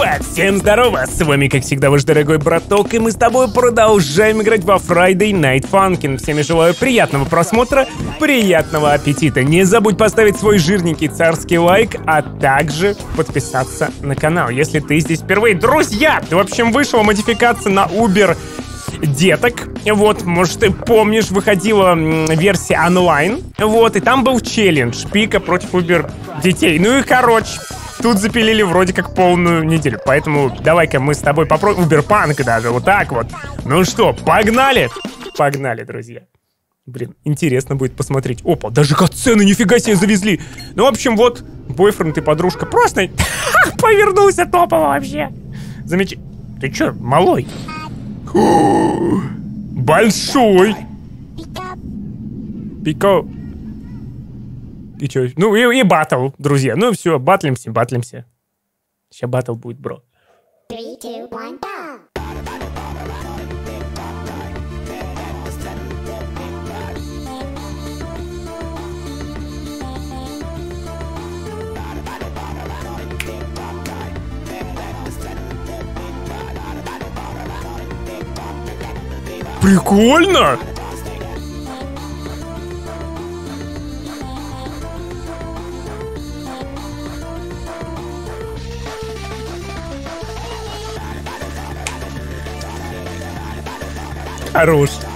Оба! Всем здорово! С вами, как всегда, ваш дорогой браток, и мы с тобой продолжаем играть во Friday Night Funkin'. Всем желаю приятного просмотра, приятного аппетита. Не забудь поставить свой жирненький царский лайк, а также подписаться на канал, если ты здесь впервые. Друзья! В общем, вышла модификация на Uber деток. Вот, может, ты помнишь, выходила версия онлайн. Вот, и там был челлендж пика против Uber детей. Ну и, короче, тут запилили вроде как полную неделю. Поэтому давай-ка мы с тобой попробуем. Уберпанк даже, вот так вот. Ну что, погнали? Погнали, друзья. Блин, интересно будет посмотреть. Опа, даже катсцены нифига себе завезли. Ну, в общем, вот, бойфренд и подружка просто повернулся топово вообще. Замеч... Ты чё, малой? Большой! Пико... И чё? Ну, и, и батл, друзья. Ну, все, батлимся, батлимся. Сейчас батл будет, бро. Three, two, one, go! Прикольно! Хорош.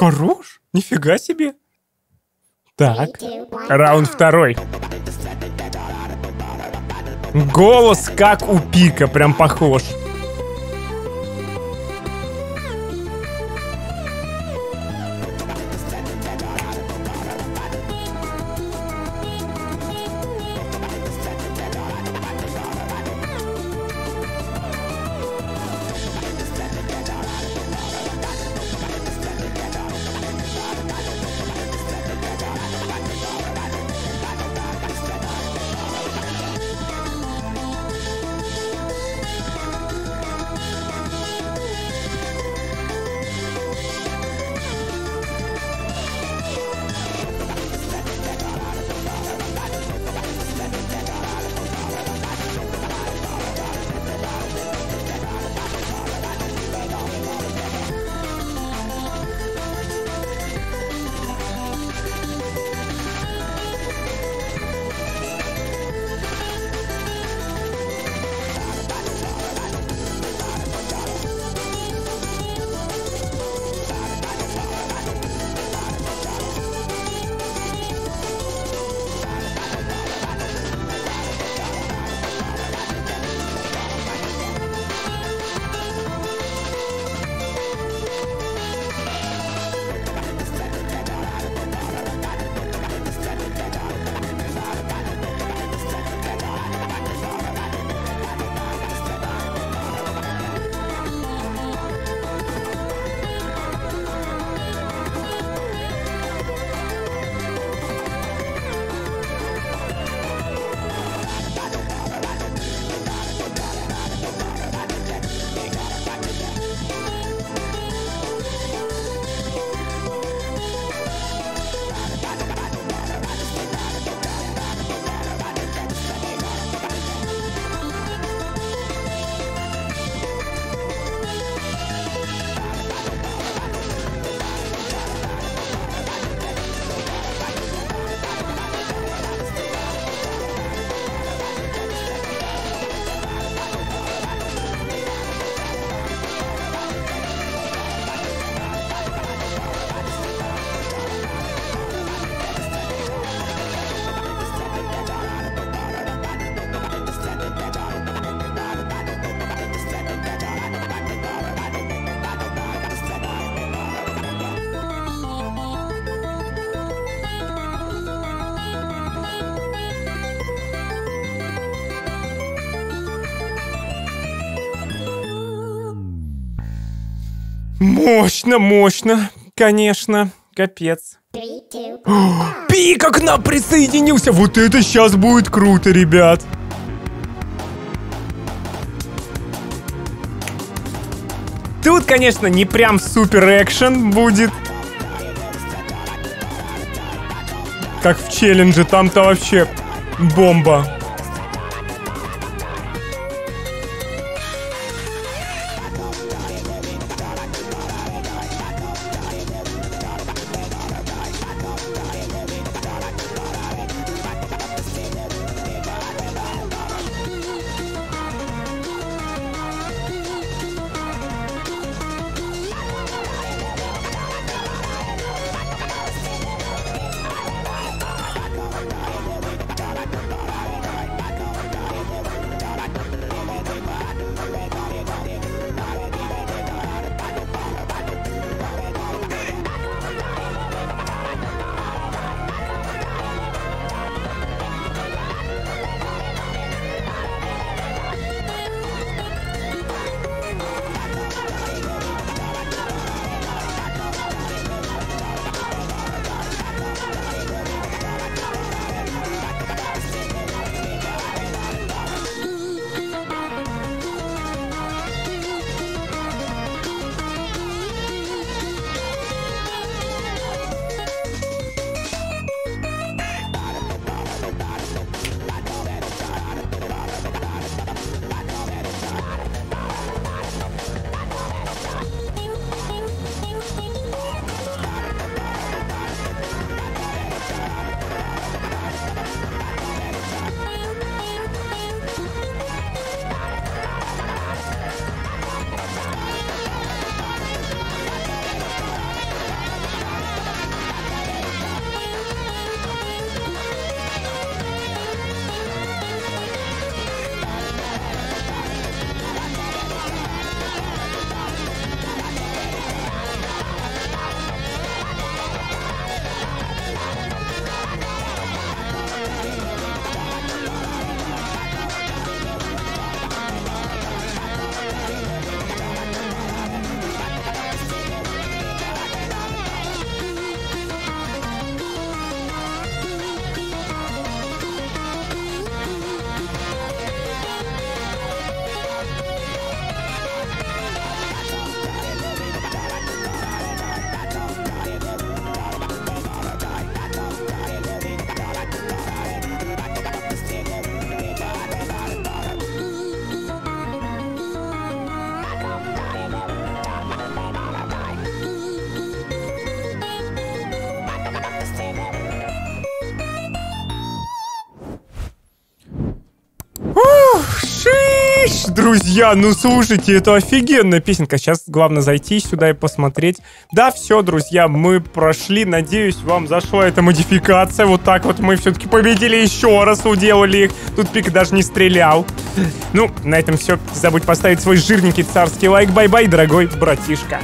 Хорош? Нифига себе. Так, раунд второй. Голос как у Пика, прям похож. Мощно, мощно, конечно, капец. Пика к нам присоединился! Вот это сейчас будет круто, ребят! Тут, конечно, не прям супер экшен будет. Как в челлендже, там-то вообще бомба. Друзья, ну слушайте, это офигенная песенка. Сейчас главное зайти сюда и посмотреть. Да, все, друзья, мы прошли. Надеюсь, вам зашла эта модификация. Вот так вот мы все-таки победили еще раз, уделали их. Тут Пико даже не стрелял. Ну, на этом все. Забудь поставить свой жирненький царский лайк. Bye-bye, дорогой братишка.